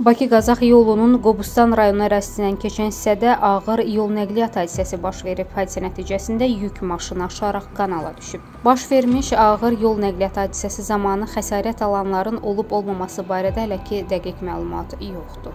Bakı-Qazax yolunun Qobustan rayonu ərazisindən keçən hissədə ağır yol nəqliyyat hadisəsi baş verib. Hadisə nəticəsində yük maşını aşaraq kanala düşüb. Baş vermiş ağır yol nəqliyyat hadisəsi zamanı xəsarət alanların olub-olmaması barədə hələ ki dəqiq məlumat yoxdur.